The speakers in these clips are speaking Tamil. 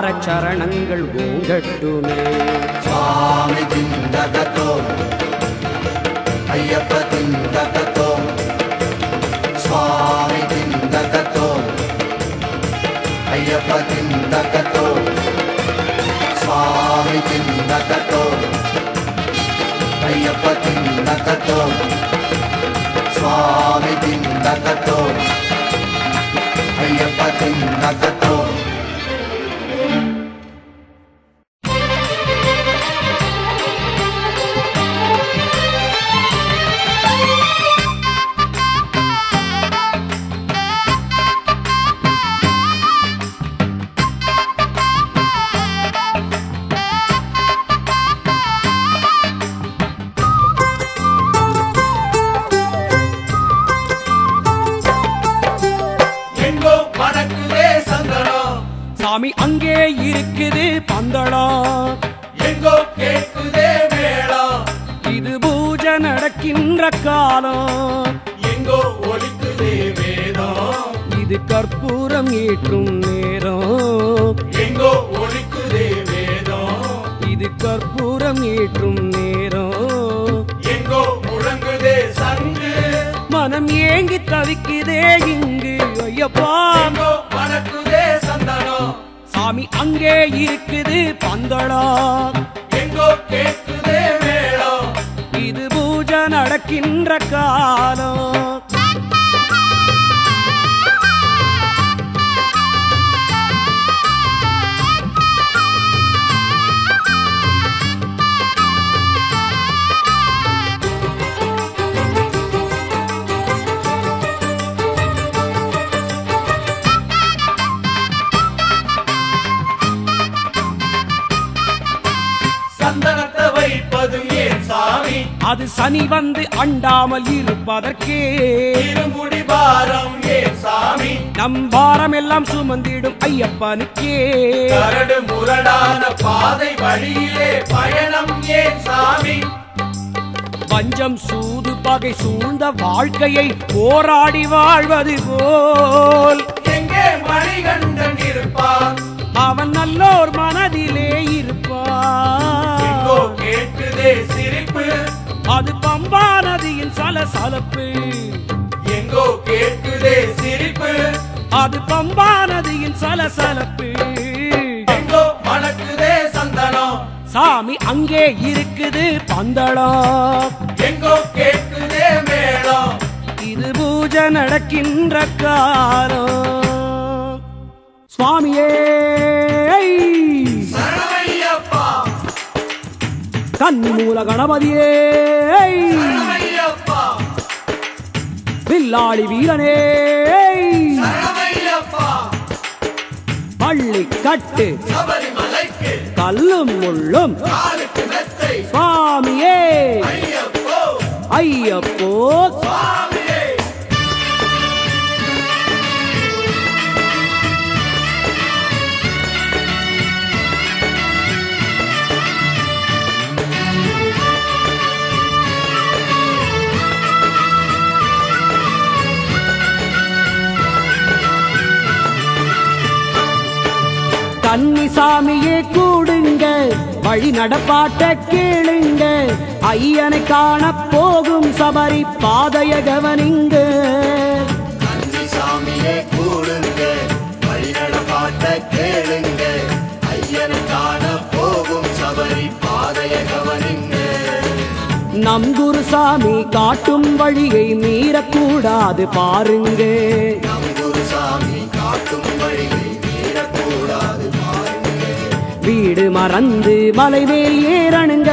குமார சரணங்கள் ஓங்கட்டுமே. சுவாமி திண்டகத்தோ ஐயப்ப திண்டகத்தோ சுவாமி திண்டகத்தோ ஐயப்ப திண்டகத்தோ சுவாமி திண்டகத்தோ ஐயப்ப திண்டகத்தோ சுவாமி திண்டகத்தோ ஐயப்ப திண்டகத்தோ சந்தனம் சாமி அங்கே இருக்குது பந்தளம். எங்கோ கேட்குதே மேளம். இது பூஜை நடக்கின்ற காலம். அது சனி வந்து அண்டாமல் இருப்பதற்கே. இருமுடி பாரம் ஏன் சாமி நம் பாரம் எல்லாம் சுமந்திடும் ஐயப்பனுக்கே. கரடு முரடான பாதை வழியிலே பயணம் ஏன் சாமி? பஞ்சம் சூது பகை சூழ்ந்த வாழ்க்கையை போராடி வாழ்வது போல். எங்கே மணிகண்டன் இருப்பான் அவன் நல்லோர் மனதிலே இருப்பான் கேட்குதே சிரிப்பு. அது பம்பா நதியின் சலசலப்பு எங்கோ கேட்குதே சிரிப்பு. அது பம்பா நதியின் சலசலப்பு எங்கோ மணக்குதே சந்தனம். சாமி அங்கே இருக்குது பந்தளம். எங்கோ கேட்குதே மேளம். இது பூஜை நடக்கின்ற காலம். சுவாமியே. கன்னி மூல கணபதியே வில்லாளி வீரனே. பள்ளி கட்டு கல்லும் முள்ளும். சுவாமியே. ஐயப்போ. கன்னிசாமியே கூடுங்க வழி நடப்பாட்ட கேளுங்க. ஐயனை காண போகும் சபரி பாதைய கவனிங்க. சாமியே கூடுங்க வழிநட பாட்ட கேளுங்க. ஐயனை காண போகும் சபரி பாதைய கவனிங்க. நம் குருசாமி காட்டும் வழியை மீறக்கூடாது பாருங்க. நம் குருசாமி காட்டும் வழியை வீடு மறந்து மலைவேல் ஏறணுங்க.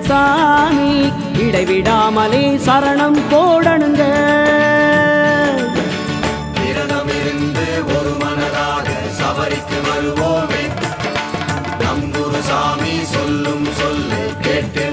சாமி இடைவிடாமலே சரணம் போடணுங்க. விரதம் இருந்து ஒரு மனதாக சபரிக்கு வருவோமே. நம் குருசாமி சொல்லும் சொல்லை கேட்டு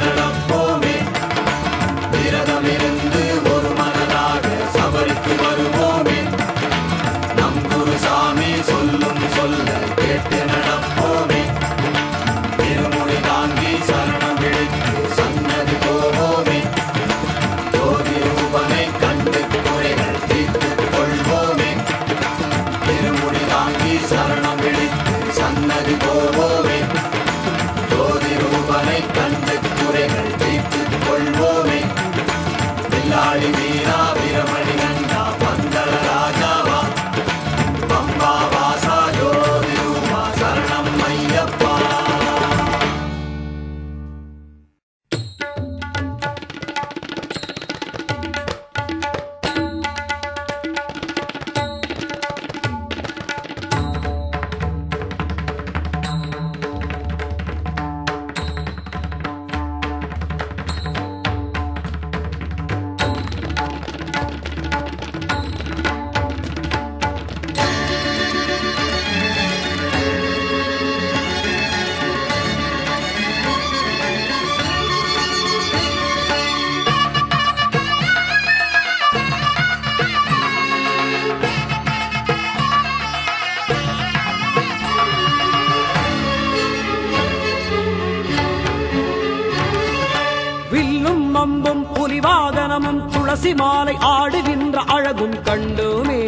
புலிவாகனமும் துளசி மாலை ஆடுகின்ற அழகும் கண்டுமே.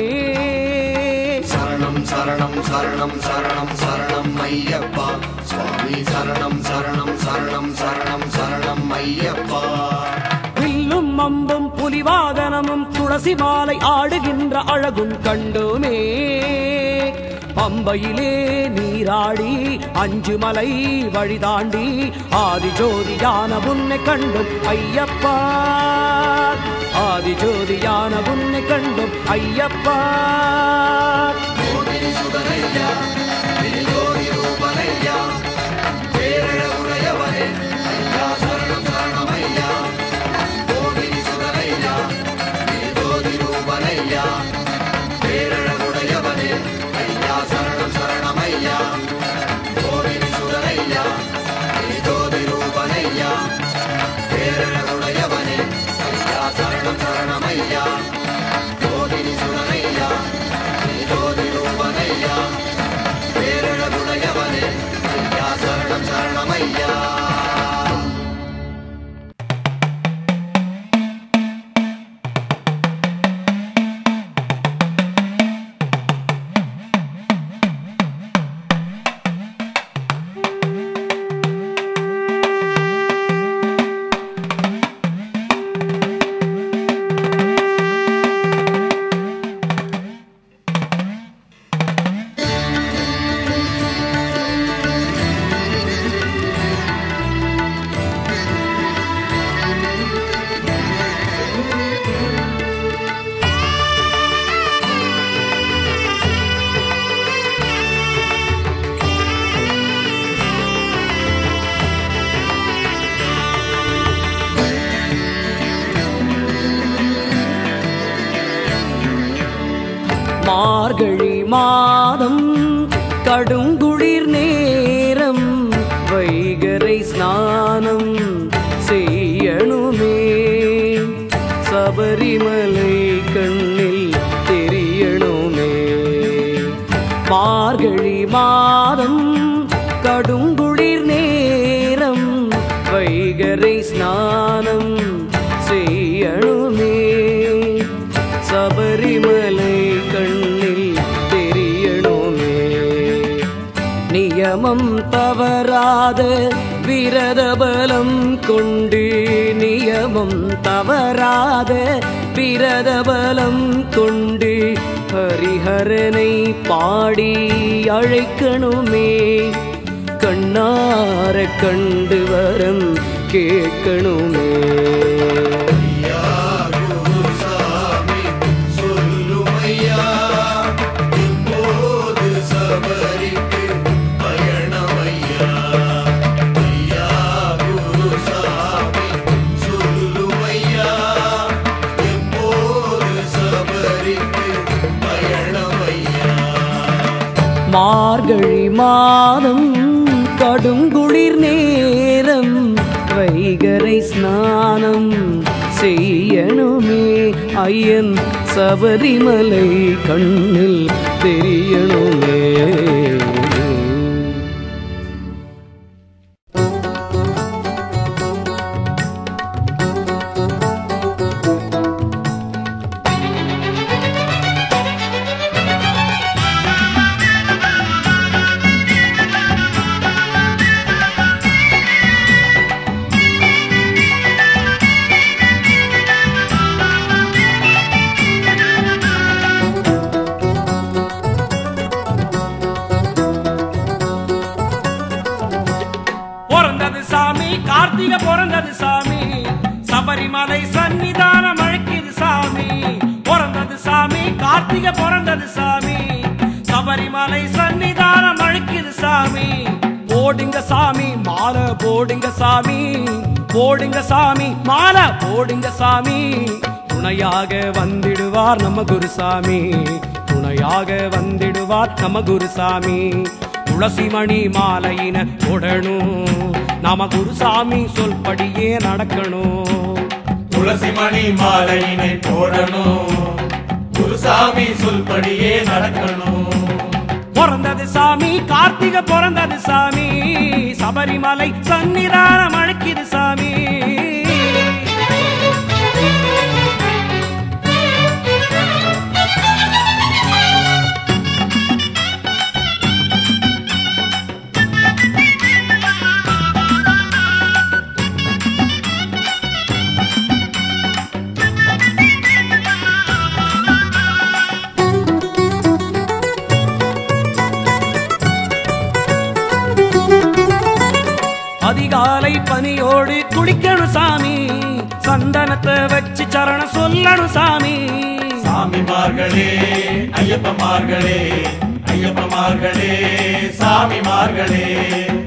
சரணம் சரணம் சரணம் சரணம் சரணம் ஐயப்பா. சுவாமி சரணம் சரணம் சரணம் சரணம் சரணம் ஐயப்பா. வில்லும் அம்பும் புலிவாகனமும் துளசி மாலை ஆடுகின்ற அழகும் கண்டுமே. பம்பையிலே நீராடி அஞ்சு மலை வழி தாண்டி ஆதி உன்னை கண்டும் ஐயப்பா. ஆதிஜோதியான உன்னை கண்டும் ஐயப்பா. மாதம் கடுங்குளிர் நியமம் தவறாத விரத பலம் கொண்டு நியமம் தவறாத விரத பலம் கொண்டு ஹரிஹரனை பாடி அழைக்கணுமே. கண்ணார கண்டு வரம் கேட்கணுமே. மார்கழி மாதம் கடுங்குளிர் நேரம் வைகரை ஸ்நானம் செய்யணுமே ஐயன் சபரிமலை கண்ணில் தெரியணுமே. போடுங்க சாமி போடுங்க சாமி. மாலை போடுங்க சாமி. துணையாக வந்திடுவார் நம்ம குருசாமி. துணையாக வந்திடுவார் நம்ம குருசாமி. துளசி மணி மாலையின போடணும். நாம குருசாமி சொல்படியே நடக்கணும். துளசி மணி மாலையினை போடணும். குருசாமி சொல்படியே நடக்கணும். பிறந்தது சாமி கார்த்திகை பிறந்தது சாமி சபரிமலை சன்னிதானம் அழைக்குது சாமி. சாமிமார்களே ஐயப்பமார்களே ஐயப்பமார்களே சாமிமார்களே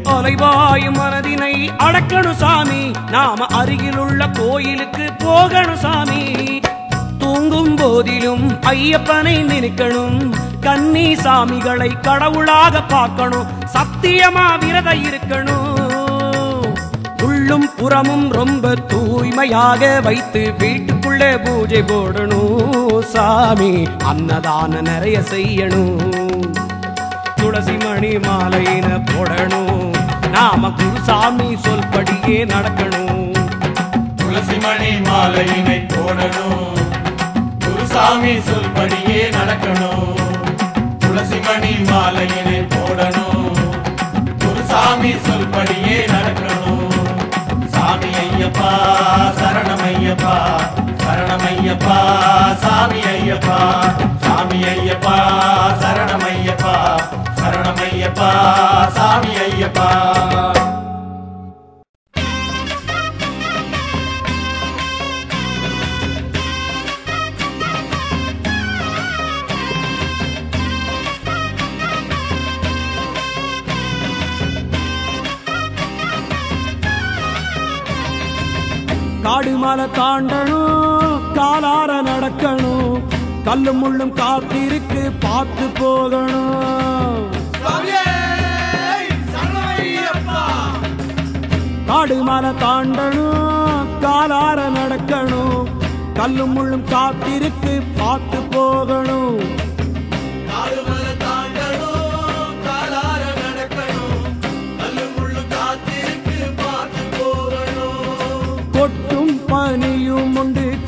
அலைவாயும் மனதினை அடக்கணும் சாமி நாம அருகில் உள்ள கோயிலுக்கு போகணும் சாமி. தூங்கும் போதிலும் ஐயப்பனை நினைக்கணும் கன்னி சாமிகளை கடவுளாக பார்க்கணும் சத்தியமா விரத இருக்கணும். உள்ளும் புறமும் ரொம்ப தூய்மையாக வைத்து வீட்டு உள்ள பூஜை போடணும் சாமி அன்னதானம் நிறைய செய்யணும். துளசி மணி மாலையின போடணும். நாம குருசாமி சொல்படியே நடக்கணும். துளசி மணி மாலையினை போடணும். குருசாமி சொல்படியே நடக்கணும். துளசி மணி மாலையினை போடணும். குருசாமி சொல்படியே நடக்கணும். சாமி ஐயப்பா சரணம் ஐயப்பா. சரணம் ஐயப்பா சாமி ஐயப்பா சாமி ஐயப்பா சரணம் ஐயப்பா சரணம் ஐயப்பா சாமி ஐயப்பா காடு மலை தாண்டனும் காலார நடக்கணும். கல்லும் முள்ளும் காத்திருக்கு பார்த்து போகணும். காடு மலை தாண்டணும் காலார நடக்கணும். கல்லும் முள்ளும் காத்திருக்கு பார்த்து போகணும்.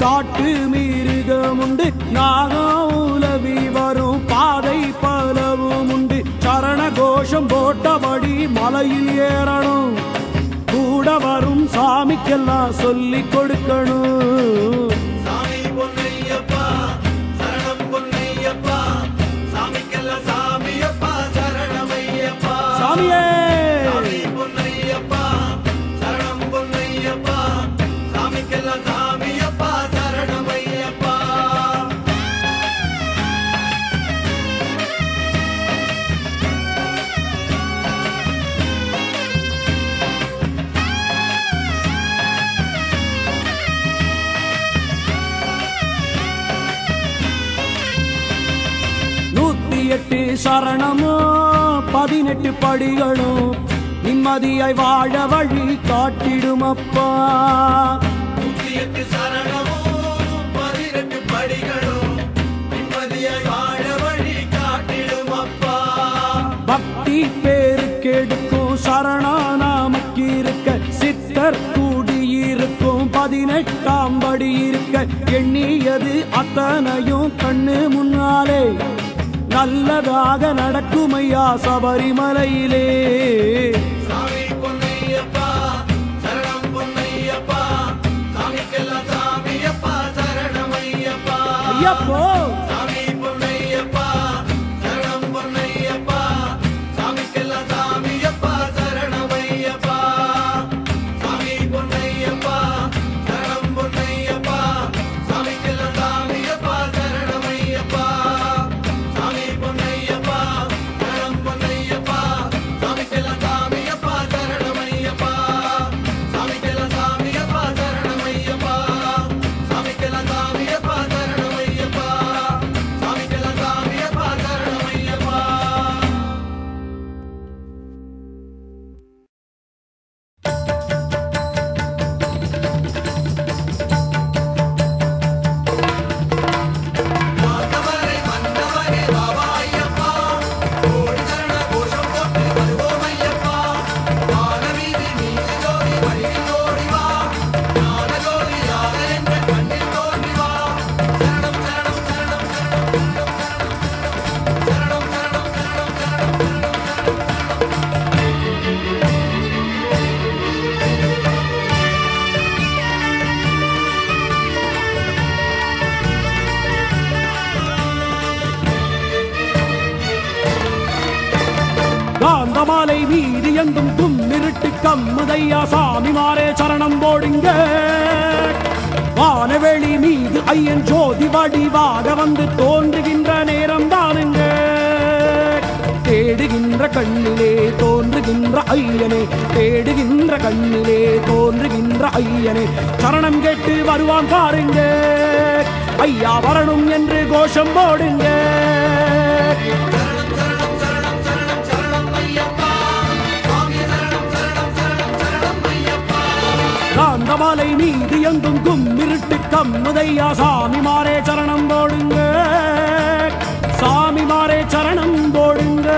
காட்டு மிருகம் உண்டு நாகம் உலவி வரும் பாதை பலவும் உண்டு. சரண கோஷம் போட்டபடி மலையில் ஏறணும். கூட வரும் சாமிக்கெல்லாம் சொல்லி கொடுக்கணும். சரணமோ? பதினெட்டு படிகளும் நிம்மதியாய் வாழ வழி காட்டிடும் அப்பா பக்தி பேருக்கெடுக்கும் சரணா நாமக்கு இருக்க சித்தர் கூடியிருக்கும் பதினெட்டாம் படி இருக்க எண்ணியது அத்தனையும் கண்ணு முன்னாலே. நல்லதாக நடக்குமையா சபரிமலையிலே. ஐயப்போ! காந்த மாலை மீது எங்கும் தும்மிருட்டு கம்முதையா சாமிமாரே சரணம் போடுங்க. வானவெளி மீது ஐயன் ஜோதி வடிவாக வந்து தோன்றுகின்ற நேரம் தானுங்க. தேடுகின்ற கண்ணிலே தோன்றுகின்ற ஐயனே தேடுகின்ற கண்ணிலே தோன்றுகின்ற ஐயனே சரணம் கேட்டு வருவான் பாருங்க. ஐயா வரணும் என்று கோஷம் போடுங்க. காந்தமாலை நீதி எங்கும் கும்மிருட்டு கம்முதையா சாமி மாறே சரணம் போடுங்க. சாமி மாறே சரணம் போடுங்க.